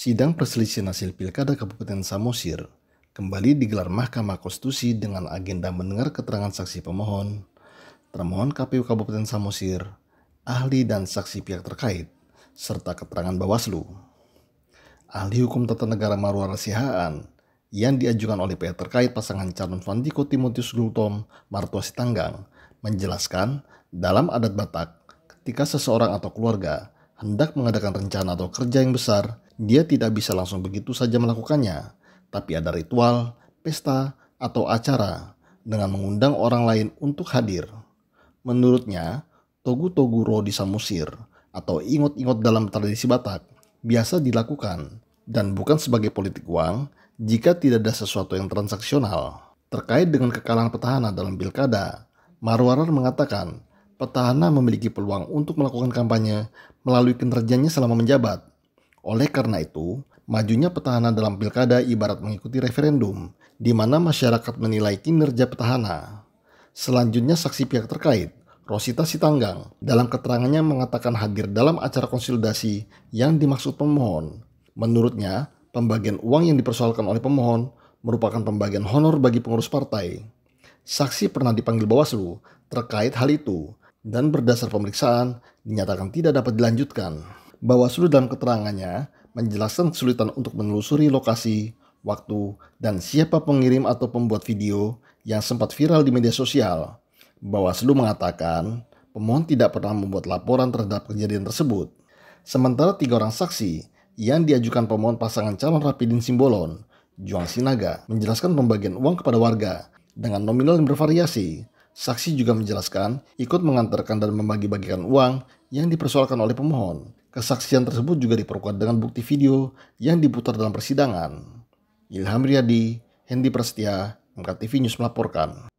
Sidang perselisihan hasil Pilkada Kabupaten Samosir kembali digelar Mahkamah Konstitusi dengan agenda mendengar keterangan saksi pemohon, termohon KPU Kabupaten Samosir, ahli dan saksi pihak terkait, serta keterangan Bawaslu. Ahli Hukum Tata Negara Marwar Sihaan yang diajukan oleh pihak terkait pasangan calon Fandiko Timotius Gultom Martua Sitanggang menjelaskan dalam adat Batak ketika seseorang atau keluarga hendak mengadakan rencana atau kerja yang besar dia tidak bisa langsung begitu saja melakukannya, tapi ada ritual, pesta, atau acara dengan mengundang orang lain untuk hadir. Menurutnya, Togu-Togu Ro di Samusir atau ingot-ingot dalam tradisi Batak biasa dilakukan dan bukan sebagai politik uang jika tidak ada sesuatu yang transaksional. Terkait dengan kekalahan petahana dalam pilkada, Marwarar mengatakan petahana memiliki peluang untuk melakukan kampanye melalui kinerjanya selama menjabat oleh karena itu, majunya petahana dalam pilkada ibarat mengikuti referendum, di mana masyarakat menilai kinerja petahana. Selanjutnya saksi pihak terkait, Rosita Sitanggang, dalam keterangannya mengatakan hadir dalam acara konsolidasi yang dimaksud pemohon. Menurutnya, pembagian uang yang dipersoalkan oleh pemohon merupakan pembagian honor bagi pengurus partai. Saksi pernah dipanggil Bawaslu terkait hal itu dan berdasar pemeriksaan dinyatakan tidak dapat dilanjutkan. Bawaslu dalam keterangannya menjelaskan kesulitan untuk menelusuri lokasi, waktu, dan siapa pengirim atau pembuat video yang sempat viral di media sosial. Bawaslu mengatakan pemohon tidak pernah membuat laporan terhadap kejadian tersebut. Sementara tiga orang saksi yang diajukan pemohon pasangan calon Rapidin Simbolon, Juang Sinaga, menjelaskan pembagian uang kepada warga dengan nominal yang bervariasi. Saksi juga menjelaskan ikut mengantarkan dan membagi-bagikan uang yang dipersoalkan oleh pemohon. Kesaksian tersebut juga diperkuat dengan bukti video yang diputar dalam persidangan. Ilham Riyadi, Hendi Prasetya, MKTV News melaporkan.